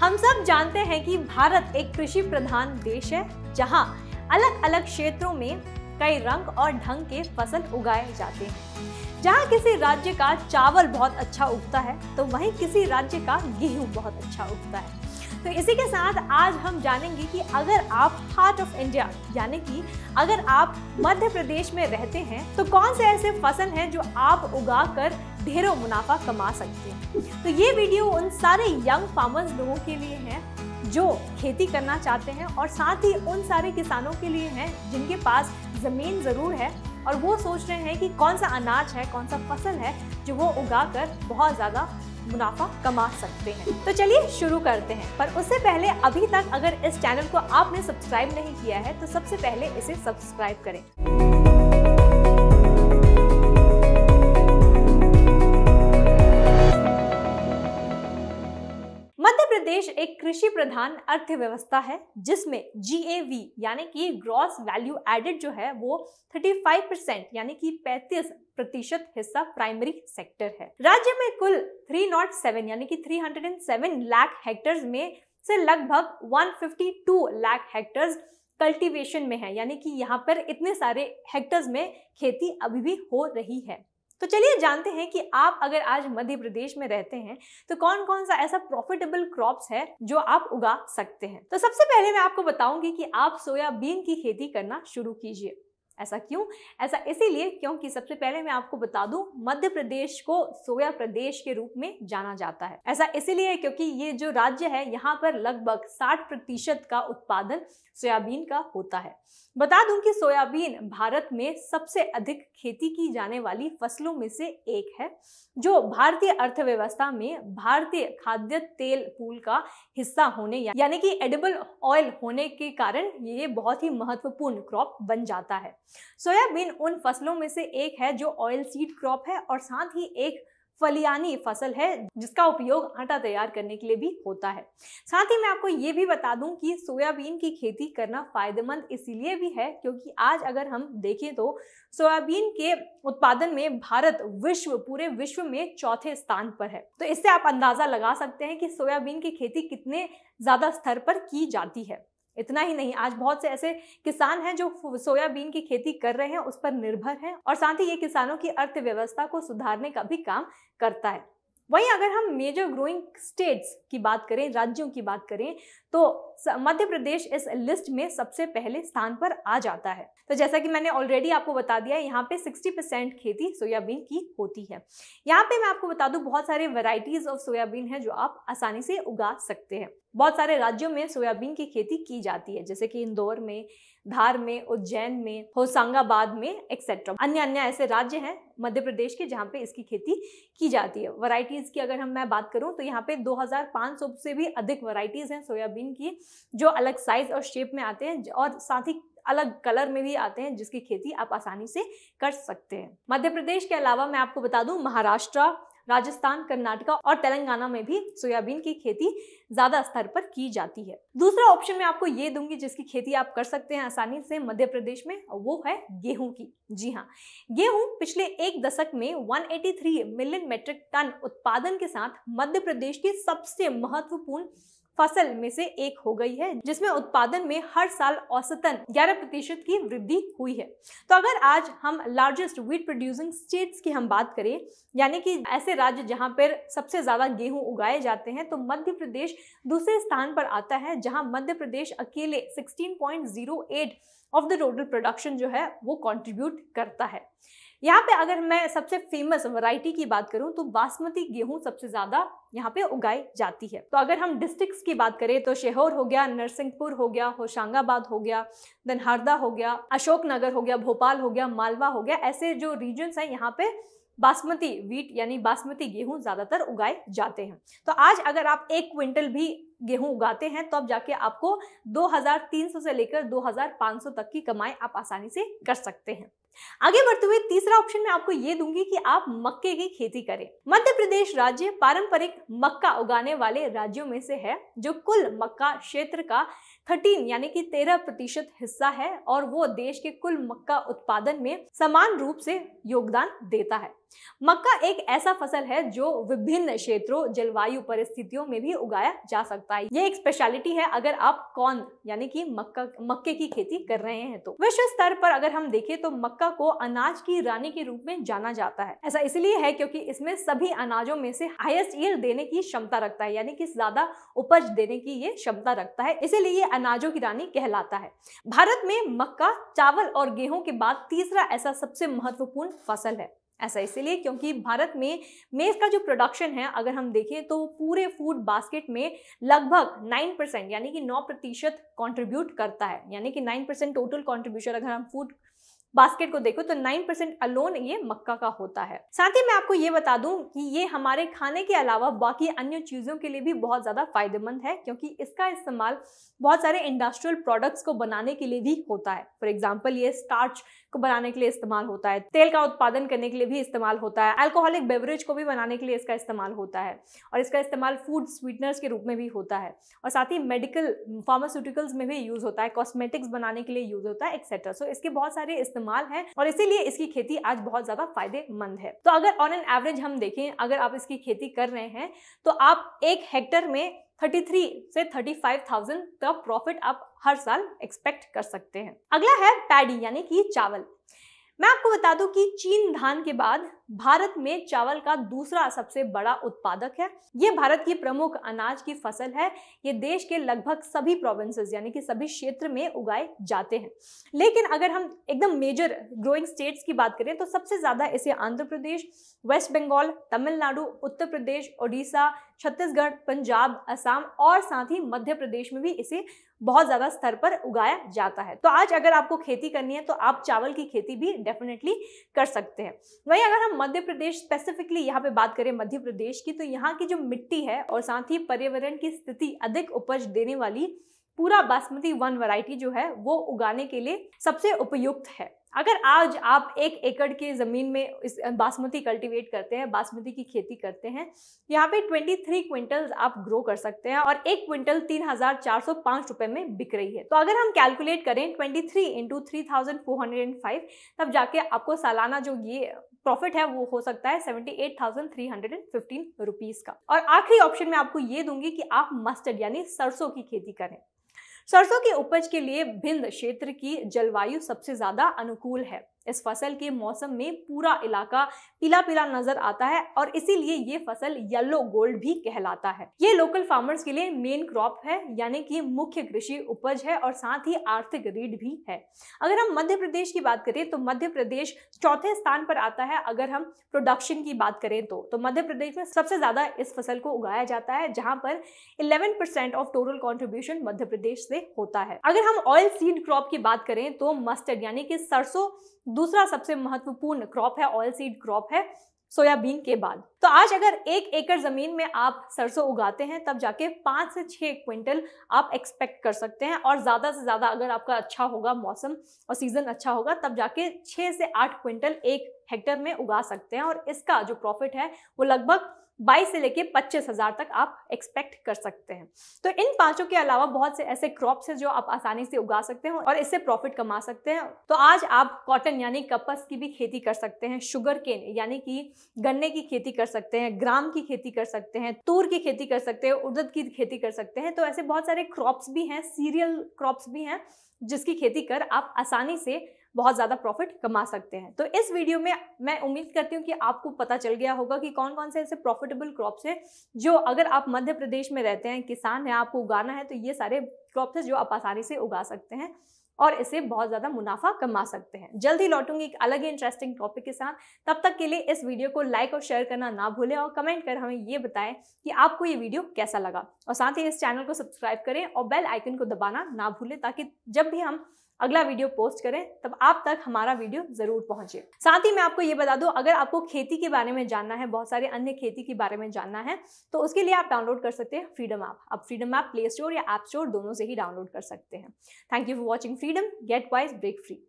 हम सब जानते हैं कि भारत एक कृषि प्रधान देश है, जहाँ अलग अलग क्षेत्रों में कई रंग और ढंग के फ़सल उगाए जाते हैं। जहाँ किसी राज्य का चावल बहुत अच्छा उगता है तो वहीं किसी राज्य का गेहूँ बहुत अच्छा उगता है। तो इसी के साथ आज हम जानेंगे कि अगर आप हार्ट ऑफ़ इंडिया यानी कि अगर आप मध्य प्रदेश में रहते हैं तो कौन से ऐसे फ़सल हैं जो आप उगा कर ढेरों मुनाफा कमा सकते हैं। तो ये वीडियो उन सारे यंग फार्मर्स लोगों के लिए है, जो खेती करना चाहते हैं और साथ ही उन सारे किसानों के लिए हैं, जिनके पास ज़मीन ज़रूर है और वो सोच रहे हैं कि कौन सा अनाज है, कौन सा फ़सल है, जो वो उगा कर बहुत ज़्यादा मुनाफा कमा सकते हैं। तो चलिए शुरू करते हैं। पर उससे पहले अभी तक अगर इस चैनल को आपने सब्सक्राइब नहीं किया है तो सबसे पहले इसे सब्सक्राइब करें। कृषि प्रधान अर्थव्यवस्था है, जिसमें जीएवी यानी कि ग्रॉस वैल्यू एडेड जो है, वो 35 परसेंट यानी कि 35 प्रतिशत हिस्सा प्राइमरी सेक्टर है। राज्य में कुल 307 यानी कि 307 लाख हेक्टेयर्स में से लगभग 152 लाख हेक्टेयर्स कल्टीवेशन में है, यानी कि यहाँ पर इतने सारे हेक्टर्स में खेती अभी भी हो रही है। तो चलिए जानते हैं कि आप अगर आज मध्य प्रदेश में रहते हैं तो कौन कौन सा ऐसा प्रॉफिटेबल क्रॉप्स है जो आप उगा सकते हैं? तो सबसे पहले मैं आपको बताऊँगी कि आप सोयाबीन की खेती करना शुरू कीजिए। ऐसा क्यों? ऐसा इसीलिए क्योंकि सबसे पहले मैं आपको बता दूँ, मध्य प्रदेश को सोया प्रदेश के रूप में जाना जाता है। ऐसा इसीलिए क्योंकि ये जो राज्य है, यहाँ पर लगभग 60 प्रतिशत का उत्पादन सोयाबीन का होता है। बता दूँ कि सोयाबीन भारत में सबसे अधिक खेती की जाने वाली फ़सलों में से एक है, जो भारतीय अर्थव्यवस्था में भारतीय खाद्य तेल पूल का हिस्सा होने यानी कि एडिबल ऑयल होने के कारण ये बहुत ही महत्वपूर्ण क्रॉप बन जाता है। सोयाबीन उन फ़सलों में से एक है जो ऑयल सीड क्रॉप है और साथ ही एक फलियानी फ़सल है जिसका उपयोग आटा तैयार करने के लिए भी होता है। साथ ही मैं आपको ये भी बता दूँ कि सोयाबीन की खेती करना फ़ायदेमंद इसीलिए भी है क्योंकि आज अगर हम देखें तो सोयाबीन के उत्पादन में भारत विश्व, पूरे विश्व में चौथे स्थान पर है। तो इससे आप अंदाज़ा लगा सकते हैं कि सोयाबीन की खेती कितने ज़्यादा स्तर पर की जाती है। इतना ही नहीं, आज बहुत से ऐसे किसान हैं जो सोयाबीन की खेती कर रहे हैं, उस पर निर्भर हैं और साथ ही ये किसानों की अर्थव्यवस्था को सुधारने का भी काम करता है। वहीं अगर हम मेजर ग्रोइंग स्टेट्स की बात करें, राज्यों की बात करें तो मध्य प्रदेश इस लिस्ट में सबसे पहले स्थान पर आ जाता है। तो जैसा कि मैंने ऑलरेडी आपको बता दिया है यहाँ पे 60 परसेंट खेती सोयाबीन की होती है। यहाँ पे मैं आपको बता दूँ, बहुत सारे वेराइटीज ऑफ़ सोयाबीन है जो आप आसानी से उगा सकते हैं। बहुत सारे राज्यों में सोयाबीन की खेती की जाती है, जैसे कि इंदौर में, धार में, उज्जैन में, होशंगाबाद में एक्सेट्रा अन्य अन्य ऐसे राज्य हैं मध्य प्रदेश के जहाँ पे इसकी खेती की जाती है। वैरायटीज की अगर हम मैं बात करूँ तो यहाँ पे 2500 से भी अधिक वैरायटीज हैं सोयाबीन की, जो अलग साइज़ और शेप में आते हैं और साथ ही अलग कलर में भी आते हैं जिसकी खेती आप आसानी से कर सकते हैं। मध्य प्रदेश के अलावा मैं आपको बता दूँ, महाराष्ट्र राजस्थान, कर्नाटका और तेलंगाना में भी सोयाबीन की खेती ज़्यादा स्तर पर की जाती है। दूसरा ऑप्शन मैं आपको ये दूँगी, जिसकी खेती आप कर सकते हैं आसानी से मध्य प्रदेश में, वो है गेहूँ की। जी हाँ गेहूँ पिछले एक दशक में 183 मिलियन मेट्रिक टन उत्पादन के साथ मध्य प्रदेश की सबसे महत्वपूर्ण फ़सल में से एक हो गई है, जिसमें उत्पादन में हर साल औसतन 11 प्रतिशत की वृद्धि हुई है। तो अगर आज हम लार्जेस्ट वीट प्रोड्यूसिंग स्टेट्स की हम बात करें, यानी कि ऐसे राज्य जहाँ पर सबसे ज़्यादा गेहूँ उगाए जाते हैं तो मध्य प्रदेश दूसरे स्थान पर आता है, जहाँ मध्य प्रदेश अकेले 16.08 ऑफ़ द टोटल प्रोडक्शन जो है, वो कंट्रीब्यूट करता है। यहाँ पे अगर मैं सबसे फ़ेमस वैरायटी की बात करूँ तो बासमती गेहूँ सबसे ज़्यादा यहाँ पे उगाई जाती है। तो अगर हम डिस्ट्रिक्ट्स की बात करें तो शेहोर हो गया, नरसिंहपुर हो गया, होशंगाबाद हो गया देन हरदा हो गया, अशोकनगर हो गया, भोपाल हो गया, मालवा हो गया, ऐसे जो रीजन्स हैं, यहाँ पे बासमती वीट यानी बासमती गेहूँ ज़्यादातर उगाए जाते हैं। तो आज अगर आप एक क्विंटल भी गेहूँ उगाते हैं तो अब जाके आपको 2300 से लेकर 2500 तक की कमाई आप आसानी से कर सकते हैं। आगे बढ़ते हुए तीसरा ऑप्शन मैं आपको ये दूँगी कि आप मक्के की खेती करें। मध्य प्रदेश राज्य पारंपरिक मक्का उगाने वाले राज्यों में से है, जो कुल मक्का क्षेत्र का 13 यानी कि 13 प्रतिशत हिस्सा है और वो देश के कुल मक्का उत्पादन में समान रूप से योगदान देता है। मक्का एक ऐसा फ़सल है जो विभिन्न क्षेत्रों, जलवायु परिस्थितियों में भी उगाया जा सकता है। ये एक स्पेशलिटी है, अगर आप कौन यानी कि मक्का, मक्के की खेती कर रहे हैं तो। विश्व स्तर पर अगर हम देखें तो मक्का को अनाज की रानी के रूप में जाना जाता है। ऐसा इसलिए है क्योंकि इसमें सभी अनाजों में से हाईएस्ट ईल्ड देने की क्षमता रखता है, यानी कि ज़्यादा उपज देने की ये क्षमता रखता है। इसीलिए ये अनाजों की रानी कहलाता है। भारत में मक्का, चावल और गेहूँ के बाद तीसरा ऐसा सबसे महत्वपूर्ण फ़सल है। ऐसा इसीलिए क्योंकि भारत में मेज का जो प्रोडक्शन है, अगर हम देखें तो पूरे फ़ूड बास्केट में लगभग नाइन परसेंट यानी कि नौ प्रतिशत कॉन्ट्रीब्यूट करता है। यानी कि नाइन परसेंट टोटल कॉन्ट्रीब्यूशन अगर हम फ़ूड बास्केट को देखो तो 9 परसेंट अलोन ये मक्का का होता है। साथ ही मैं आपको ये बता दूँ कि ये हमारे खाने के अलावा बाकी अन्य चीज़ों के लिए भी बहुत ज़्यादा फ़ायदेमंद है, क्योंकि इसका इस्तेमाल बहुत सारे इंडस्ट्रियल प्रोडक्ट्स को बनाने के लिए भी होता है। फॉर एग्ज़ाम्पल ये स्टार्च को बनाने के लिए इस्तेमाल होता है, तेल का उत्पादन करने के लिए भी इस्तेमाल होता है अल्कोहलिक बेवरेज को भी बनाने के लिए इसका इस्तेमाल होता है और इसका इस्तेमाल फ़ूड स्वीटनर्स के रूप में भी होता है और साथ ही मेडिकल फार्मास्यूटिकल्स में भी यूज़ होता है कॉस्मेटिक्स बनाने के लिए यूज़ होता है एक्सेट्रा सो इसके बहुत सारे इस्तेमाल है और इसीलिए इसकी खेती आज बहुत ज़्यादा फ़ायदेमंद है। तो अगर ऑन एन एवरेज हम देखें अगर आप इसकी खेती कर रहे हैं तो आप एक हेक्टर में 33 से 35,000 तक प्रॉफिट आप हर साल एक्सपेक्ट कर सकते हैं। अगला है पैडी यानी कि चावल। मैं आपको बता दूँ कि चीन धान के बाद भारत में चावल का दूसरा सबसे बड़ा उत्पादक है। ये भारत की प्रमुख अनाज की फ़सल है। ये देश के लगभग सभी प्रोविंसेस यानी कि सभी क्षेत्र में उगाए जाते हैं। लेकिन अगर हम एकदम मेजर ग्रोइंग स्टेट्स की बात करें तो सबसे ज़्यादा इसे आंध्र प्रदेश वेस्ट बंगाल तमिलनाडु उत्तर प्रदेश ओडिशा छत्तीसगढ़, पंजाब, असम और साथ ही मध्य प्रदेश में भी इसे बहुत ज़्यादा स्तर पर उगाया जाता है। तो आज अगर आपको खेती करनी है तो आप चावल की खेती भी डेफिनेटली कर सकते हैं। वहीं अगर हम मध्य प्रदेश स्पेसिफिकली यहाँ पे बात करें मध्य प्रदेश की तो यहाँ की जो मिट्टी है और साथ ही पर्यावरण की स्थिति अधिक उपज देने वाली पूरा बासमती वन वैरायटी जो है, वो उगाने के लिए सबसे उपयुक्त है। अगर आज आप एक एकड़ के ज़मीन में इस बासमती कल्टीवेट करते हैं, बासमती की खेती करते हैं, यहाँ पे 23 क्विंटल आप ग्रो कर सकते हैं और एक क्विंटल तीन हज़ार चार सौ पाँच रुपए में बिक रही है। तो अगर हम कैलकुलेट करें 23 थ्री इंटू थ्री तब जाके आपको सालाना जो ये प्रॉफिट है, वो हो सकता है seventy eight thousand three hundred and fifteen rupees का। और आखिरी ऑप्शन में आपको ये दूँगी कि आप मस्टर्ड यानी सरसों की खेती करें। सरसों की उपज के लिए भिंद क्षेत्र की जलवायु सबसे ज़्यादा अनुकूल है। इस फ़सल के मौसम में पूरा इलाका पीला पीला नज़र आता है और इसीलिए ये फ़सल येलो गोल्ड भी कहलाता है। ये लोकल फार्मर्स के लिए मेन क्रॉप है, यानी कि मुख्य कृषि उपज है और साथ ही आर्थिक रीढ़ भी है। अगर हम मध्य प्रदेश की बात करें तो मध्य प्रदेश चौथे स्थान पर आता है, अगर हम प्रोडक्शन की बात करें तो। तो मध्य प्रदेश में सबसे ज़्यादा इस फ़सल को उगाया जाता है, जहाँ पर 11 percent of total contribution Madhya Pradesh से होता है। अगर हम ऑयल सीड क्रॉप की बात करें तो मस्टर्ड यानी कि सरसों दूसरा सबसे महत्वपूर्ण क्रॉप है ऑयल सीड क्रॉप है, सोयाबीन के बाद तो आज अगर एक एकड़ ज़मीन में आप सरसों उगाते हैं, तब जाके पाँच से छह क्विंटल आप एक्सपेक्ट कर सकते हैं और ज़्यादा से ज़्यादा अगर आपका अच्छा होगा, मौसम और सीज़न अच्छा होगा, तब जाके छह से आठ क्विंटल एक हेक्टर में उगा सकते हैं और इसका जो प्रॉफिट है, वो लगभग बाईस से लेके पच्चीस हज़ार तक आप एक्सपेक्ट कर सकते हैं। तो इन पाँचों के अलावा बहुत से ऐसे क्रॉप्स हैं जो आप आसानी से उगा सकते हैं और इससे प्रॉफिट कमा सकते हैं। तो आज आप कॉटन यानी कपस की भी खेती कर सकते हैं शुगर केन यानी कि गन्ने की खेती कर सकते हैं ग्राम की खेती कर सकते हैं, तूर की खेती कर सकते हैं, उड़द की खेती कर सकते हैं। तो ऐसे बहुत सारे क्रॉप्स भी हैं सीरियल क्रॉप्स भी हैं जिसकी खेती कर आप आसानी से बहुत ज़्यादा प्रॉफिट कमा सकते हैं। तो इस वीडियो में मैं उम्मीद करती हूँ कि आपको पता चल गया होगा कि कौन कौन से ऐसे प्रॉफिटेबल क्रॉप्स हैं, जो अगर आप मध्य प्रदेश में रहते हैं, किसान हैं, आपको उगाना है तो ये सारे क्रॉप्स हैं जो आप आसानी से उगा सकते हैं और इससे बहुत ज़्यादा मुनाफा कमा सकते हैं। जल्द ही लौटूँगी एक अलग ही इंटरेस्टिंग टॉपिक के साथ। तब तक के लिए इस वीडियो को लाइक और शेयर करना ना भूलें और कमेंट कर हमें ये बताएँ कि आपको ये वीडियो कैसा लगा। और साथ ही इस चैनल को सब्सक्राइब करें और बेल आइकन को दबाना ना भूलें ताकि जब भी हम अगला वीडियो पोस्ट करें, तब आप तक हमारा वीडियो ज़रूर पहुँचे। साथ ही मैं आपको ये बता दूँ, अगर आपको खेती के बारे में जानना है, बहुत सारे अन्य खेती के बारे में जानना है तो उसके लिए आप डाउनलोड कर सकते हैं फ्रीडम ऐप आप फ्रीडम ऐप प्ले स्टोर या ऐप स्टोर दोनों से ही डाउनलोड कर सकते हैं। Thank you for watching Freedom get wise break free